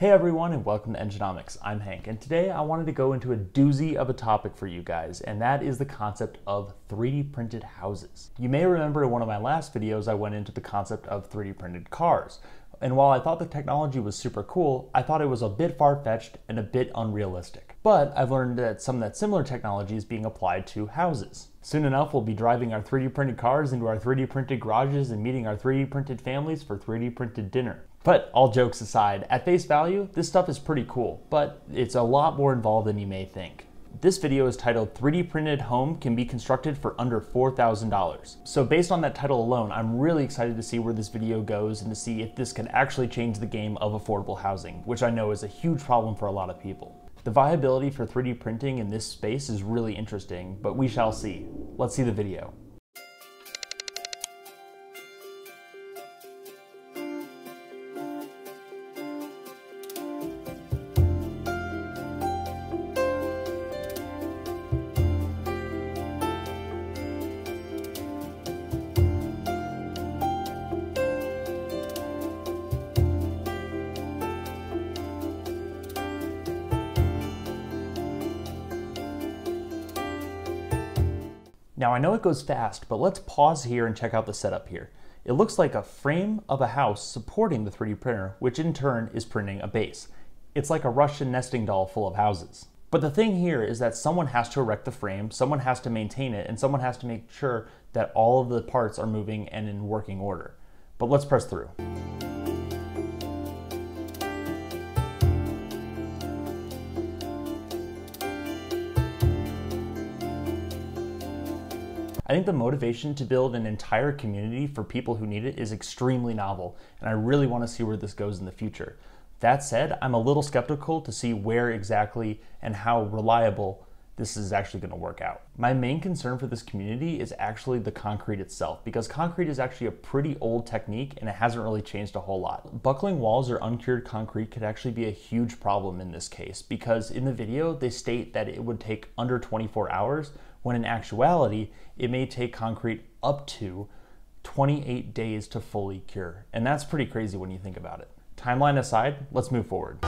Hey everyone and welcome to Enginomics. I'm Hank and today I wanted to go into a doozy of a topic for you guys and that is the concept of 3D printed houses. You may remember in one of my last videos I went into the concept of 3D printed cars. And while I thought the technology was super cool, I thought it was a bit far-fetched and a bit unrealistic. But I've learned that some of that similar technology is being applied to houses. Soon enough, we'll be driving our 3D printed cars into our 3D printed garages and meeting our 3D printed families for 3D printed dinner. But all jokes aside, at face value, this stuff is pretty cool, but it's a lot more involved than you may think. This video is titled 3D Printed Home Can Be Constructed for Under $4,000. So based on that title alone, I'm really excited to see where this video goes and to see if this can actually change the game of affordable housing, which I know is a huge problem for a lot of people. The viability for 3D printing in this space is really interesting, but we shall see. Let's see the video. Now I know it goes fast, but let's pause here and check out the setup here. It looks like a frame of a house supporting the 3D printer, which in turn is printing a base. It's like a Russian nesting doll full of houses. But the thing here is that someone has to erect the frame, someone has to maintain it, and someone has to make sure that all of the parts are moving and in working order. But let's press through. I think the motivation to build an entire community for people who need it is extremely novel, and I really want to see where this goes in the future. That said, I'm a little skeptical to see where exactly and how reliable this is actually going to work out. My main concern for this community is actually the concrete itself, because concrete is actually a pretty old technique and it hasn't really changed a whole lot. Buckling walls or uncured concrete could actually be a huge problem in this case, because in the video they state that it would take under 24 hours, when in actuality, it may take concrete up to 28 days to fully cure. And that's pretty crazy when you think about it. Timeline aside, let's move forward.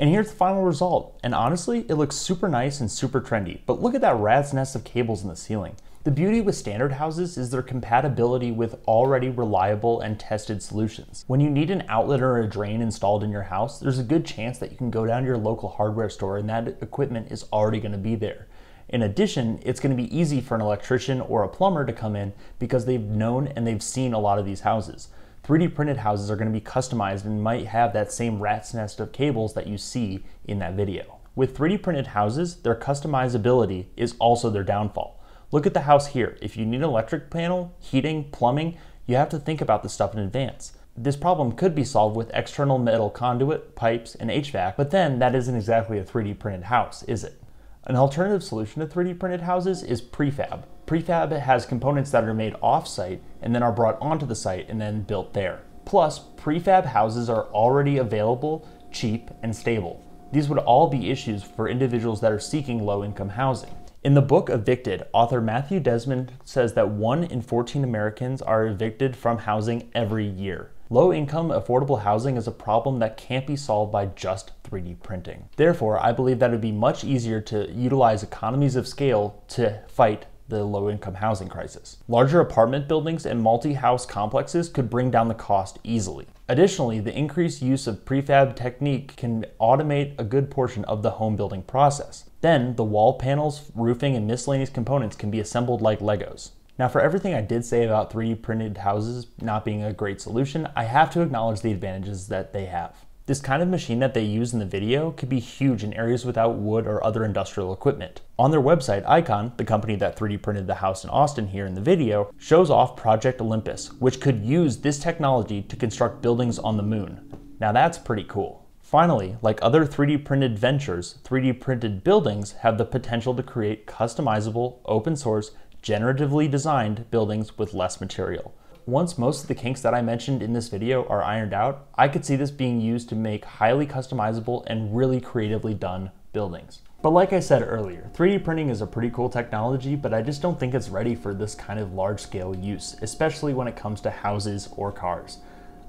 And here's the final result. And honestly, it looks super nice and super trendy, but look at that rat's nest of cables in the ceiling. The beauty with standard houses is their compatibility with already reliable and tested solutions. When you need an outlet or a drain installed in your house, there's a good chance that you can go down to your local hardware store and that equipment is already gonna be there. In addition, it's gonna be easy for an electrician or a plumber to come in because they've known and they've seen a lot of these houses. 3D printed houses are going to be customized and might have that same rat's nest of cables that you see in that video. With 3D printed houses, their customizability is also their downfall. Look at the house here. If you need an electric panel, heating, plumbing, you have to think about this stuff in advance. This problem could be solved with external metal conduit, pipes, and HVAC, but then that isn't exactly a 3D printed house, is it? An alternative solution to 3D printed houses is prefab. Prefab has components that are made off-site and then are brought onto the site and then built there. Plus, prefab houses are already available, cheap, and stable. These would all be issues for individuals that are seeking low-income housing. In the book Evicted, author Matthew Desmond says that 1 in 14 Americans are evicted from housing every year. Low income, affordable housing is a problem that can't be solved by just 3D printing. Therefore, I believe that it would be much easier to utilize economies of scale to fight the low income housing crisis. Larger apartment buildings and multi house complexes could bring down the cost easily. Additionally, the increased use of prefab technique can automate a good portion of the home building process. Then, the wall panels, roofing, and miscellaneous components can be assembled like Legos. Now, for everything I did say about 3D printed houses not being a great solution, I have to acknowledge the advantages that they have. This kind of machine that they use in the video could be huge in areas without wood or other industrial equipment. On their website, Icon, the company that 3D printed the house in Austin here in the video, shows off Project Olympus, which could use this technology to construct buildings on the moon. Now that's pretty cool. Finally, like other 3D printed ventures, 3D printed buildings have the potential to create customizable, open source, generatively designed buildings with less material. Once most of the kinks that I mentioned in this video are ironed out, I could see this being used to make highly customizable and really creatively done buildings. But like I said earlier, 3D printing is a pretty cool technology, but I just don't think it's ready for this kind of large scale use, especially when it comes to houses or cars.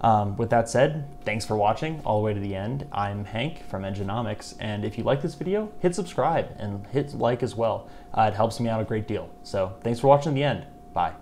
Um, with that said, thanks for watching all the way to the end. I'm Hank from Enginomics, and if you like this video, hit subscribe and hit like as well. Uh, it helps me out a great deal. So thanks for watching the end. Bye.